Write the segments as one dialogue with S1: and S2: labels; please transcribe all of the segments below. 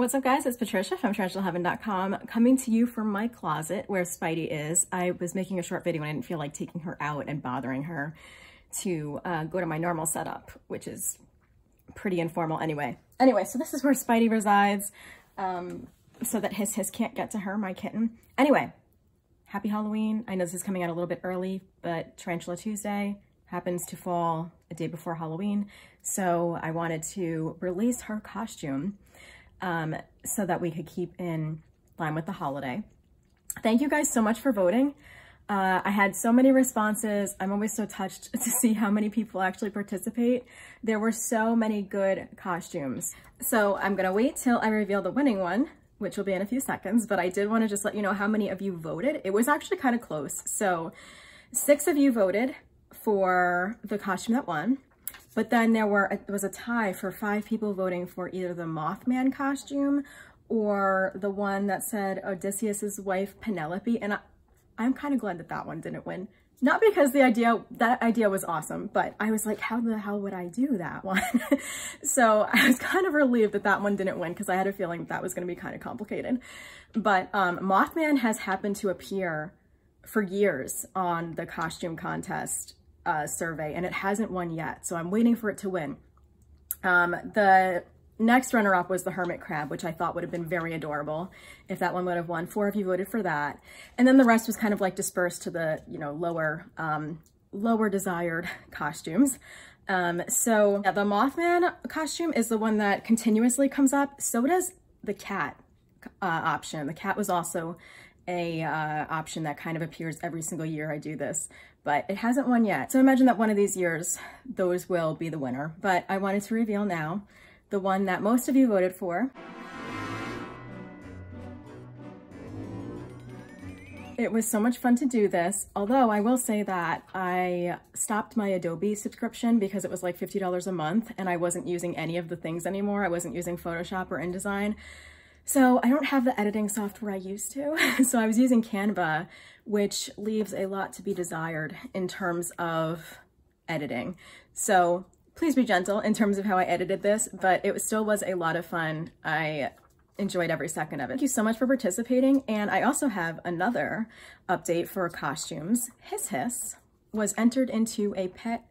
S1: What's up guys, it's Patricia from TarantulaHeaven.com coming to you from my closet where Spidey is. I was making a short video and I didn't feel like taking her out and bothering her to uh, go to my normal setup, which is pretty informal anyway. Anyway, so this is where Spidey resides um, so that Hiss Hiss can't get to her, my kitten. Anyway, happy Halloween. I know this is coming out a little bit early, but Tarantula Tuesday happens to fall a day before Halloween. So I wanted to release her costume um, so that we could keep in line with the holiday. Thank you guys so much for voting. Uh, I had so many responses. I'm always so touched to see how many people actually participate. There were so many good costumes. So I'm gonna wait till I reveal the winning one, which will be in a few seconds, but I did wanna just let you know how many of you voted. It was actually kind of close. So six of you voted for the costume that won. But then there were it was a tie for five people voting for either the Mothman costume or the one that said Odysseus's wife Penelope. And I, I'm kind of glad that that one didn't win. Not because the idea, that idea was awesome, but I was like, how the hell would I do that one? so I was kind of relieved that that one didn't win because I had a feeling that was going to be kind of complicated. But um, Mothman has happened to appear for years on the costume contest uh, survey and it hasn't won yet. So I'm waiting for it to win. Um, the next runner-up was the hermit crab, which I thought would have been very adorable if that one would have won. Four of you voted for that. And then the rest was kind of like dispersed to the, you know, lower, um, lower desired costumes. Um, so yeah, the Mothman costume is the one that continuously comes up. So does the cat uh, option. The cat was also a uh, option that kind of appears every single year I do this, but it hasn't won yet. So imagine that one of these years, those will be the winner. But I wanted to reveal now the one that most of you voted for. It was so much fun to do this, although I will say that I stopped my Adobe subscription because it was like $50 a month and I wasn't using any of the things anymore. I wasn't using Photoshop or InDesign. So I don't have the editing software I used to. so I was using Canva, which leaves a lot to be desired in terms of editing. So please be gentle in terms of how I edited this, but it still was a lot of fun. I enjoyed every second of it. Thank you so much for participating. And I also have another update for costumes. Hiss Hiss was entered into a pet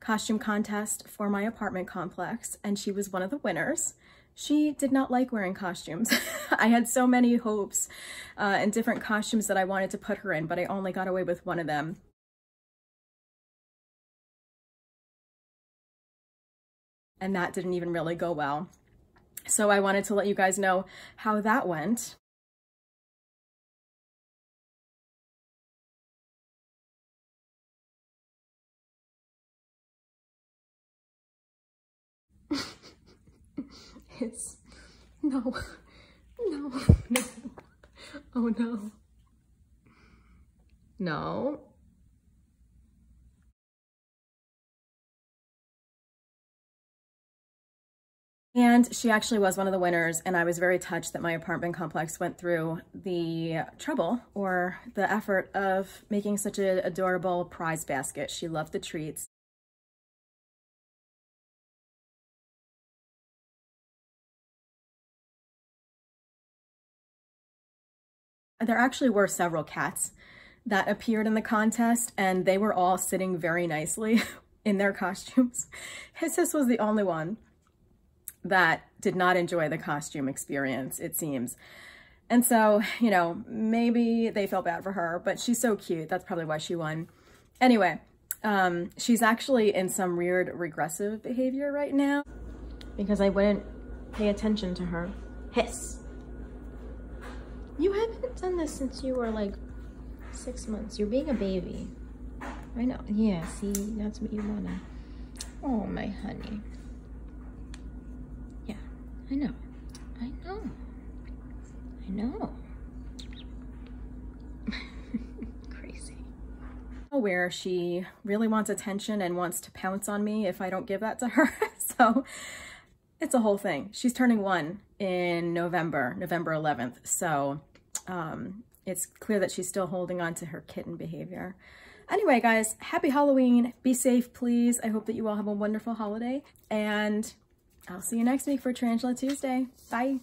S1: costume contest for my apartment complex, and she was one of the winners she did not like wearing costumes. I had so many hopes uh, and different costumes that I wanted to put her in, but I only got away with one of them. And that didn't even really go well. So I wanted to let you guys know how that went. It's no, no, no. Oh no. No. And she actually was one of the winners, and I was very touched that my apartment complex went through the trouble or the effort of making such an adorable prize basket. She loved the treats. There actually were several cats that appeared in the contest and they were all sitting very nicely in their costumes. Hiss Hiss was the only one that did not enjoy the costume experience, it seems. And so, you know, maybe they felt bad for her, but she's so cute. That's probably why she won. Anyway, um, she's actually in some weird regressive behavior right now because I wouldn't pay attention to her. Hiss. You haven't done this since you were like six months. You're being a baby. I know. Yeah, see, that's what you wanna. Oh, my honey. Yeah, I know. I know. I know. Crazy. Where she really wants attention and wants to pounce on me if I don't give that to her. so it's a whole thing. She's turning one in November, November 11th. So um, it's clear that she's still holding on to her kitten behavior. Anyway, guys, happy Halloween. Be safe, please. I hope that you all have a wonderful holiday. And I'll see you next week for Tarantula Tuesday. Bye.